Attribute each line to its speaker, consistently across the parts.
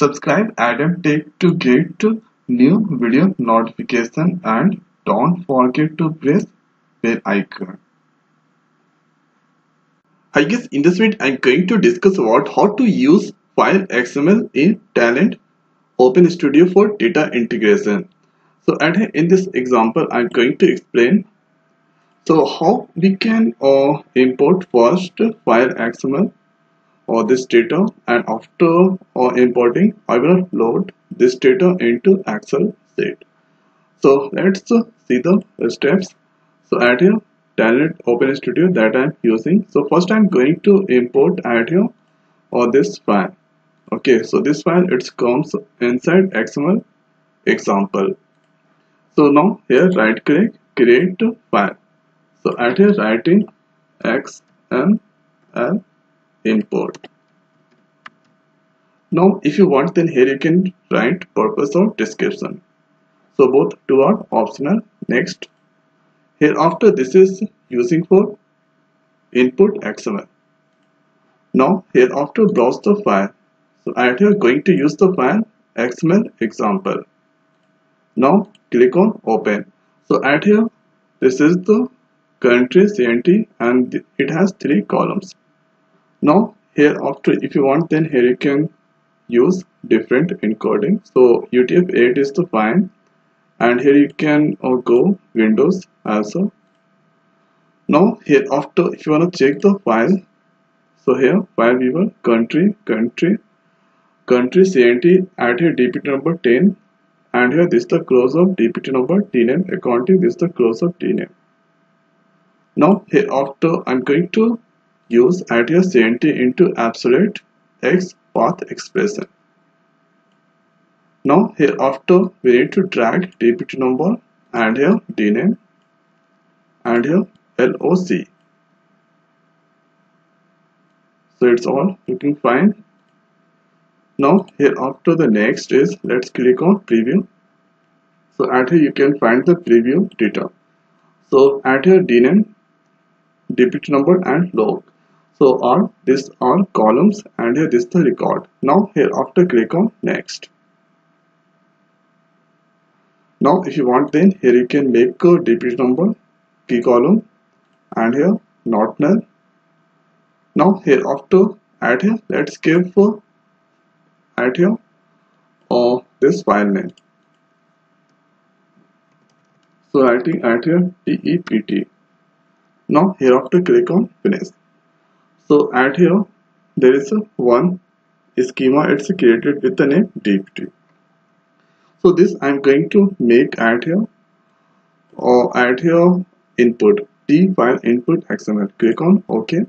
Speaker 1: Subscribe Adam Tech to get new video notification and don't forget to press bell icon. Hi guys, in this video I'm going to discuss about how to use file XML in Talend Open Studio for data integration. So in this example I'm going to explain so how we can uh, import first file XML or this data and after uh, importing I will load this data into Excel sheet. So let's see the steps. So at here Talend Open Studio that I'm using. So first I'm going to import at here or this file. Okay, so this file it comes inside XML example. So now here right click create file. So at here writing XML import. Now if you want then here you can write purpose or description. So both two are optional. Next Hereafter this is using for input XML. Now hereafter browse the file. So I here going to use the file XML example. Now click on open. So at here this is the country CNT and it has three columns. Now here after if you want then here you can use different encoding. So UTF-8 is the fine. And here you can uh, go windows also. Now here after if you want to check the file so here file viewer country country country cnt at here dpt number 10 and here this is the close of dpt number dname accounting this is the close of dname now here after i'm going to use cnt into absolute x path expression now here after we need to drag dpt number and here dname and here LOC. So it's all looking fine. Now here after the next is let's click on preview. So at here you can find the preview data. So at here dname, dpt number and log. So all these are columns and here this is the record. Now here after click on next. Now if you want then here you can make a dpt number key column and here not null. Now here after add here let's give for add here or uh, this file name. So writing add here dept now here after click on finish so add here there is one schema it's created with the name dpt so this I'm going to make add here or add here input t file input xml click on ok.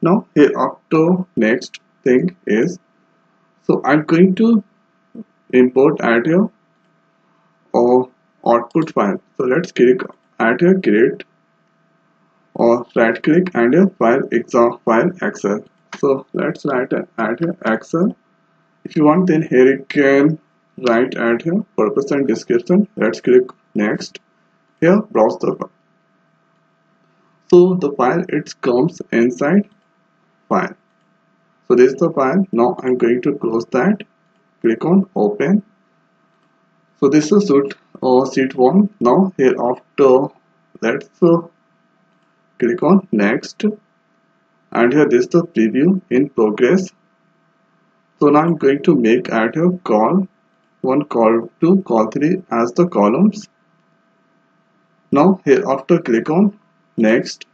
Speaker 1: Now here after next thing is so I'm going to import add here or output file. So let's click add here create or right click and a file exam file excel so let's write add here excel. If you want then here you can right add here purpose and description. Let's click next. Here browse the file. So the file it comes inside file. So this is the file. Now i'm going to close that. Click on open. So this is suit or uh, sheet 1 now here after let's uh, click on next. And here this is the preview in progress. So now i'm going to make add here call 1 call 2 call 3 as the columns. Now here after click on next.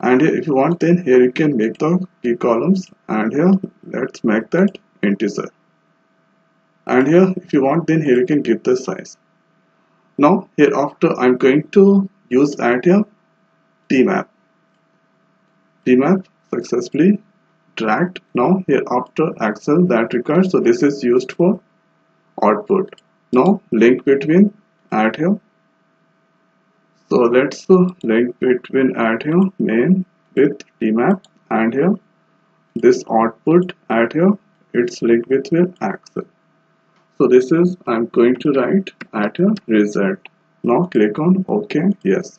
Speaker 1: And here if you want then here you can make the key columns. And here let's make that integer. And here if you want then here you can give the size now here after I'm going to use add here. Tmap. Tmap successfully dragged. Now here after excel that requires so this is used for output. Now link between add here. So let's uh, link between add here main with tmap and here. This output add here it's linked between excel so this is i'm going to write at a result. Now click on ok yes.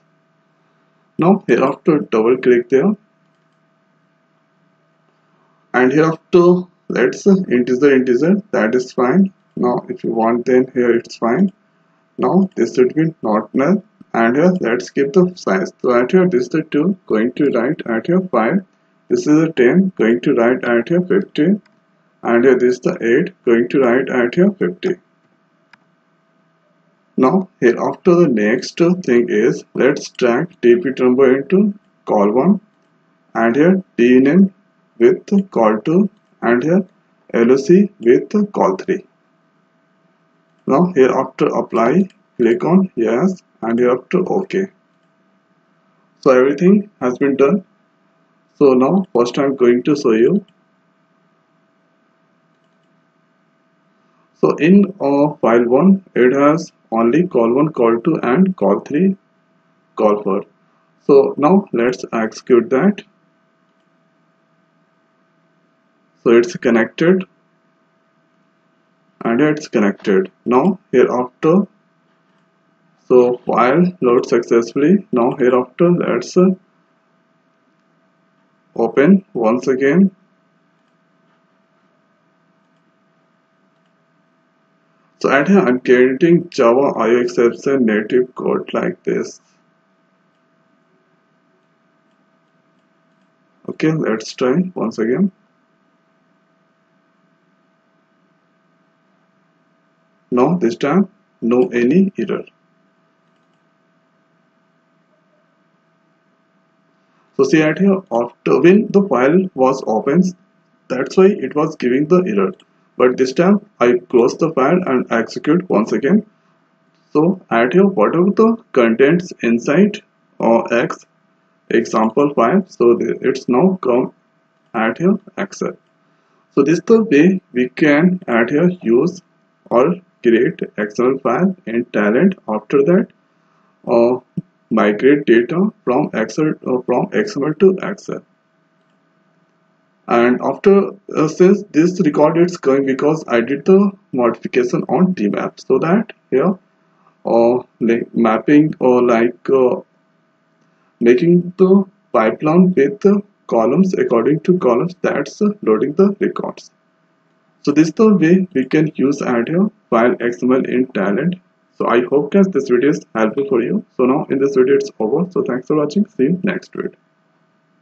Speaker 1: Now here after double click there. And hereafter let's integer integer that is fine. Now if you want then here it's fine. Now this should be not null. And here let's keep the size. So at here this is the 2 going to write at here 5 this is a 10 going to write at here 50 and here this is the 8 going to write at here 50 now here after the next thing is let's drag dp number into col1 and here dname with col2 and here LOC with col3 now here after apply click on yes. And here after ok. So everything has been done. So now first I'm going to show you so in uh, file 1 it has only call 1 call 2 and call 3 call 4. so now let's execute that. So it's connected and it's connected. Now hereafter so file load successfully. Now hereafter let's open once again so at here I'm getting Java IO exception native code like this. Okay let's try once again. Now this time no any error. So see at here after when the file was opened that's why it was giving the error but this time I close the file and execute once again. So add here whatever the contents inside or x example file? So it's now come add here excel. So this is the way we can add here use or create excel file in talend. After that, uh, migrate data from Excel uh, from XML to Excel. And after uh, since this record is going because I did the modification on tmap so that here uh, like mapping or like uh, making the pipeline with the columns according to columns that's uh, loading the records. So this is the way we can use add here file xml in talend. So i hope guys this video is helpful for you. So now in this video it's over. So thanks for watching. See you next video